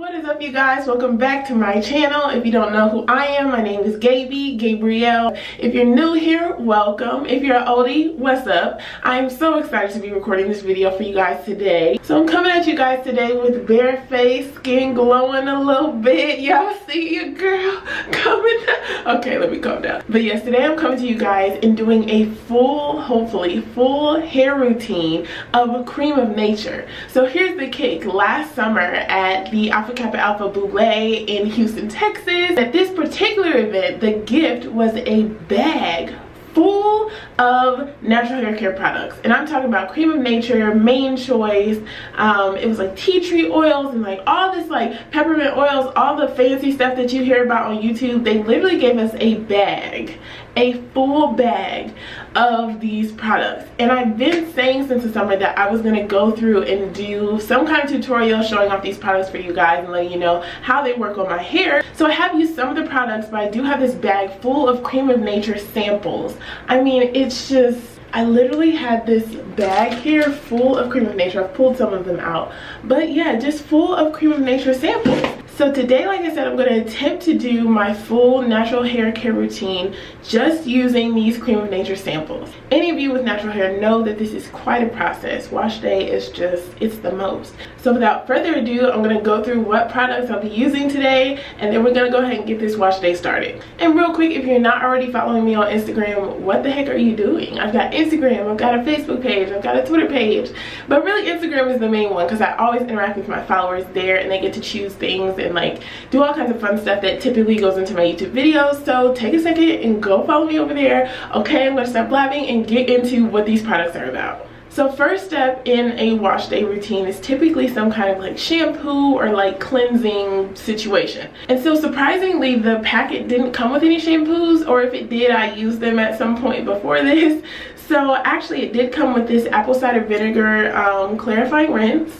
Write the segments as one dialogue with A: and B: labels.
A: What is up you guys? Welcome back to my channel. If you don't know who I am, my name is Gaby, Gabrielle. If you're new here, welcome. If you're an oldie, what's up? I'm so excited to be recording this video for you guys today. So I'm coming at you guys today with bare face, skin glowing a little bit. Y'all see your girl coming down. Okay, let me calm down. But yes, today I'm coming to you guys and doing a full, hopefully, full hair routine of a Creme of Nature. So here's the kick. Last summer at the Alpha Kappa Alpha Boule in Houston, Texas. At this particular event, the gift was a bag full of natural hair care products. And i'm talking about Creme of Nature Mane Choice. Um, it was like tea tree oils and like all this like peppermint oils all the fancy stuff that you hear about on youtube. They literally gave us a bag a full bag of these products. And I've been saying since the summer that I was to go through and do some kind of tutorial showing off these products for you guys and letting you know how they work on my hair. So I have used some of the products but I do have this bag full of Creme of Nature samples. I mean it's just I literally had this bag here full of Creme of Nature. I've pulled some of them out. But yeah, just full of Creme of Nature samples. So today, like I said, I'm going to attempt to do my full natural hair care routine just using these Creme of Nature samples. Any of you with natural hair know that this is quite a process. Wash day is just, it's the most. So without further ado, I'm going to go through what products I'll be using today and then we're going to go ahead and get this wash day started. And real quick, if you're not already following me on Instagram, what the heck are you doing? I've got Instagram, I've got a Facebook page, I've got a Twitter page. But really Instagram is the main one because I always interact with my followers there and they get to choose things and like do all kinds of fun stuff that typically goes into my YouTube videos. So take a second and go follow me over there. Okay, I'm gonna stop blabbing and get into what these products are about. So first step in a wash day routine is typically some kind of like shampoo or like cleansing situation. And so surprisingly, the packet didn't come with any shampoos or if it did, I used them at some point before this. So actually it did come with this apple cider vinegar um, clarifying rinse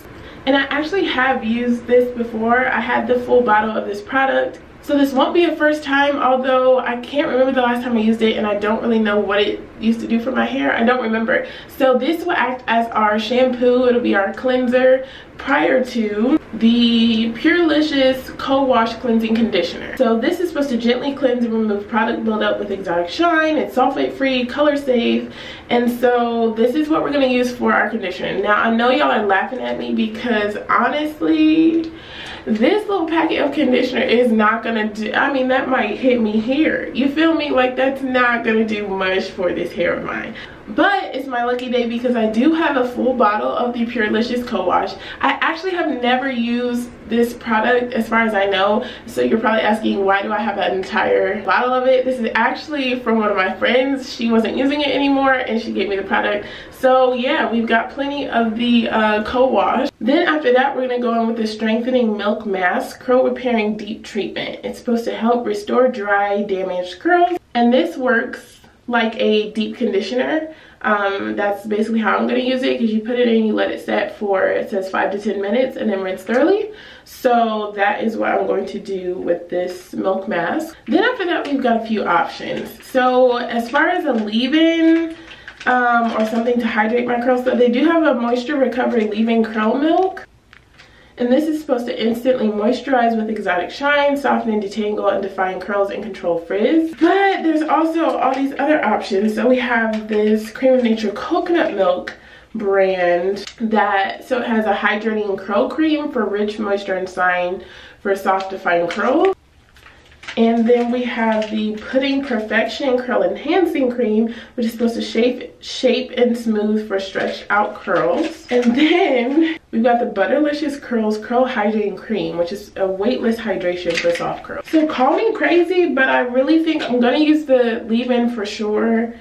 A: and I actually have used this before. I had the full bottle of this product. So this won't be a first time, although I can't remember the last time I used it and I don't really know what it used to do for my hair. I don't remember. So this will act as our shampoo. It'll be our cleanser prior to the Pure-Licious Co-Wash Cleansing Conditioner. So this is supposed to gently cleanse and remove product buildup with exotic shine. It's sulfate free, color safe. And so this is what we're gonna use for our conditioner. Now I know y'all are laughing at me because honestly, this little packet of conditioner is not gonna do, I mean that might hit me here. You feel me? Like that's not gonna do much for this hair of mine but it's my lucky day because I do have a full bottle of the Pure-Licious Co-Wash. I actually have never used this product as far as I know. So you're probably asking why do I have an entire bottle of it? This is actually from one of my friends. She wasn't using it anymore and she gave me the product. So yeah, we've got plenty of the uh, co-wash. Then after that, we're gonna go in with the Strengthening Milk Masque Curl Repairing Deep Treatment. It's supposed to help restore dry, damaged curls. And this works like a deep conditioner. Um, that's basically how I'm going to use it because you put it in, you let it set for, it says 5 to 10 minutes and then rinse thoroughly. So that is what I'm going to do with this milk mask. Then after that, we've got a few options. So as far as a leave-in um, or something to hydrate my curls, so they do have a moisture recovery leave-in curl milk. And this is supposed to instantly moisturize with exotic shine, soften and detangle and define curls and control frizz. But there's also all these other options. So we have this Creme of Nature coconut milk brand that, so it has a hydrating curl cream for rich moisture and shine for soft defined curls. And then we have the Pudding Perfection Curl Enhancing Cream, which is supposed to shape, shape and smooth for stretched out curls. And then we've got the Butter-licious Curls Curl Hydrating Cream, which is a weightless hydration for soft curls. So call me crazy, but I really think I'm gonna use the leave-in for sure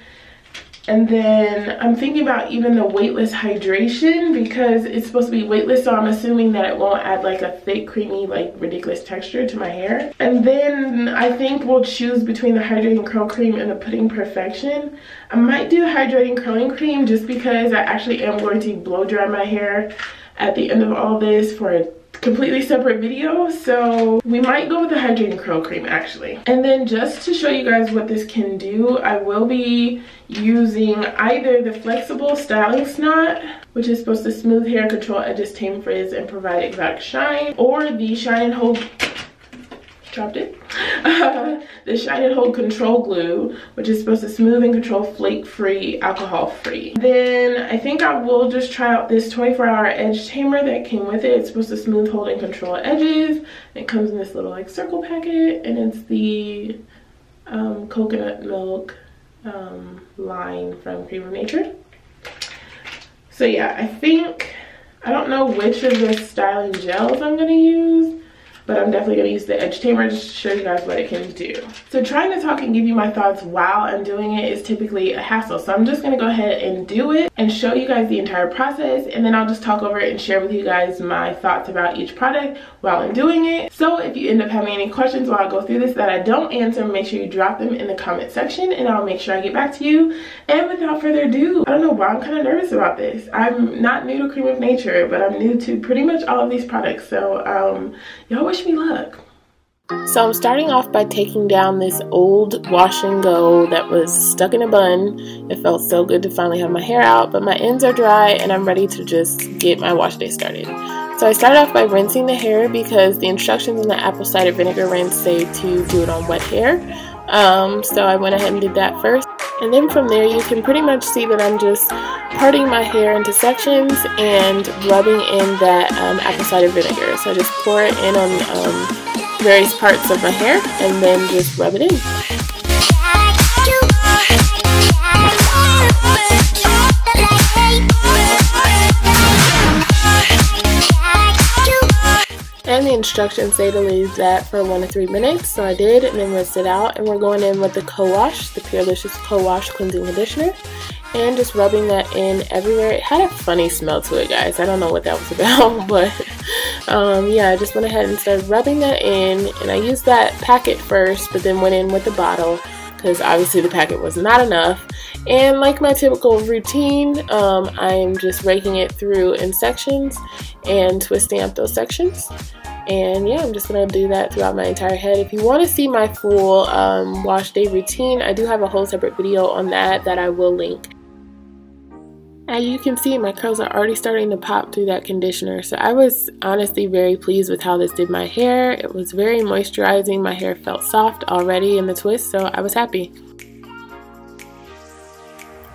A: and then I'm thinking about even the weightless hydration because it's supposed to be weightless. So I'm assuming that it won't add like a thick, creamy, like ridiculous texture to my hair. And then I think we'll choose between the hydrating curl cream and the pudding perfection. I might do hydrating curling cream just because I actually am going to blow dry my hair at the end of all this for completely separate video so we might go with the hydrating curl cream actually. And then just to show you guys what this can do i will be using either the flexible styling snot which is supposed to smooth hair control edges tame frizz and provide exotic shine or the shine and hold dropped it. The Shine Hold Control Glue, which is supposed to smooth and control flake-free, alcohol-free. Then I think I will just try out this 24-hour edge tamer that came with it. It's supposed to smooth, hold, and control edges. It comes in this little like circle packet, and it's the um, coconut milk um, line from Creme of Nature. So yeah, I think, I don't know which of the styling gels I'm going to use but I'm definitely gonna use the edge tamer just to show you guys what it can do. So trying to talk and give you my thoughts while I'm doing it is typically a hassle. So I'm just gonna go ahead and do it and show you guys the entire process and then I'll just talk over it and share with you guys my thoughts about each product while I'm doing it. So if you end up having any questions while I go through this that I don't answer, make sure you drop them in the comment section and I'll make sure I get back to you. And without further ado, I don't know why I'm kind of nervous about this. I'm not new to Creme of Nature, but I'm new to pretty much all of these products. So um, y'all wish wish me luck. So I'm starting off by taking down this old wash and go that was stuck in a bun. It felt so good to finally have my hair out, but my ends are dry and I'm ready to just get my wash day started. So I started off by rinsing the hair because the instructions in the apple cider vinegar rinse say to do it on wet hair. Um, so I went ahead and did that first. And then from there you can pretty much see that I'm just parting my hair into sections and rubbing in that um, apple cider vinegar. So I just pour it in on um, various parts of my hair and then just rub it in. Instructions say to leave that for one to three minutes, so I did, and then rinsed it out. And we're going in with the co-wash, the Pure-Licious co-wash cleansing conditioner, and just rubbing that in everywhere. It had a funny smell to it, guys. I don't know what that was about, but um, yeah, I just went ahead and started rubbing that in, and I used that packet first, but then went in with the bottle because obviously the packet was not enough. And like my typical routine, um, I'm just raking it through in sections and twisting up those sections. And yeah, I'm just to do that throughout my entire head. If you want to see my full um, wash day routine, I do have a whole separate video on that that I will link. As you can see, my curls are already starting to pop through that conditioner. So I was honestly very pleased with how this did my hair. It was very moisturizing. My hair felt soft already in the twist, so I was happy.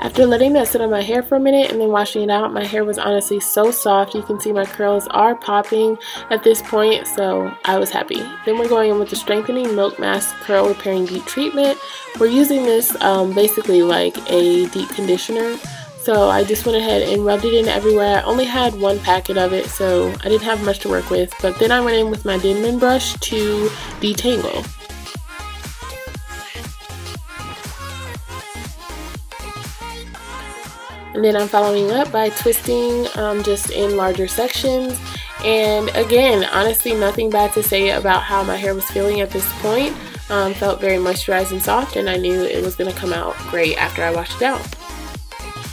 A: After letting that sit on my hair for a minute and then washing it out, my hair was honestly so soft. You can see my curls are popping at this point, so I was happy. Then we're going in with the Strengthening Milk Masque Curl Repairing Deep Treatment. We're using this um, basically like a deep conditioner. So I just went ahead and rubbed it in everywhere. I only had one packet of it, so I didn't have much to work with. But then I went in with my Denman brush to detangle. And then I'm following up by twisting um, just in larger sections. And again, honestly, nothing bad to say about how my hair was feeling at this point. Um, felt very moisturized and soft and I knew it was going to come out great after I washed it out.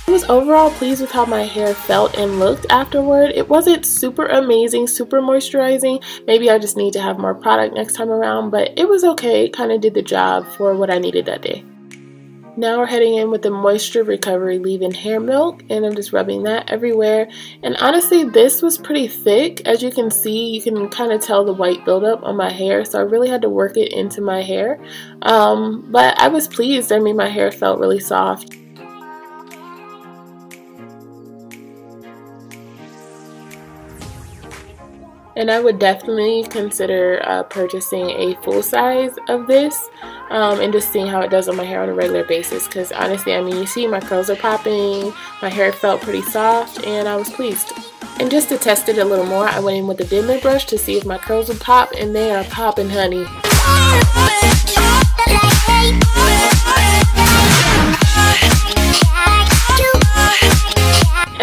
A: I was overall pleased with how my hair felt and looked afterward. It wasn't super amazing, super moisturizing. Maybe I just need to have more product next time around, but it was okay. It kind of did the job for what I needed that day. Now we're heading in with the Moisture Recovery Leave-In Hair Milk and I'm just rubbing that everywhere. And honestly, this was pretty thick. As you can see, you can kind of tell the white buildup on my hair. So I really had to work it into my hair. Um, but I was pleased. I mean, my hair felt really soft. And I would definitely consider uh, purchasing a full size of this um, and just seeing how it does on my hair on a regular basis because honestly I mean you see my curls are popping my hair felt pretty soft and I was pleased. And just to test it a little more I went in with the Denman brush to see if my curls would pop and they are popping honey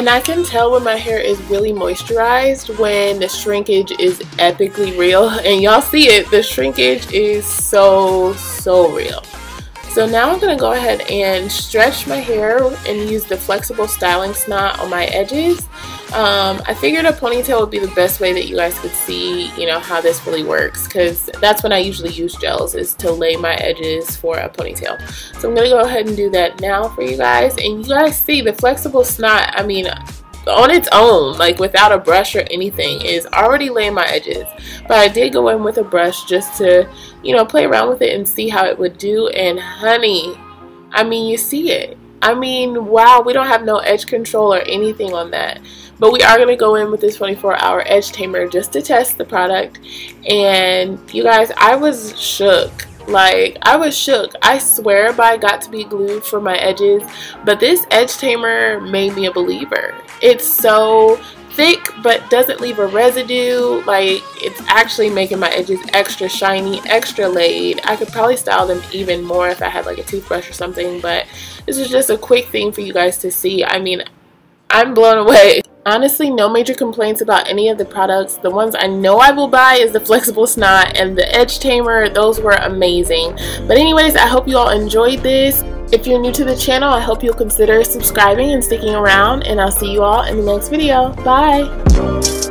A: And I can tell when my hair is really moisturized when the shrinkage is epically real. And y'all see it, the shrinkage is so, so real. So now I'm going to go ahead and stretch my hair and use the flexible styling snot on my edges. Um, I figured a ponytail would be the best way that you guys could see, you know, how this really works because that's when I usually use gels is to lay my edges for a ponytail. So I'm going to go ahead and do that now for you guys. And you guys see the flexible snot, I mean, on its own, like without a brush or anything, is already laying my edges. But I did go in with a brush just to, you know, play around with it and see how it would do. And honey, I mean, you see it. I mean, wow, we don't have no edge control or anything on that. But we are going to go in with this 24 hour edge tamer just to test the product. And you guys, I was shook. Like, I was shook. I swear by Got2b Glued for my edges. But this edge tamer made me a believer. It's so thick but doesn't leave a residue like it's actually making my edges extra shiny extra laid I could probably style them even more if I had like a toothbrush or something but this is just a quick thing for you guys to see I mean I'm blown away Honestly, no major complaints about any of the products. The ones I know I will buy is the Flexible Snot and the Edge Tamer. Those were amazing. But anyways, I hope you all enjoyed this. If you're new to the channel, I hope you'll consider subscribing and sticking around. And I'll see you all in the next video. Bye!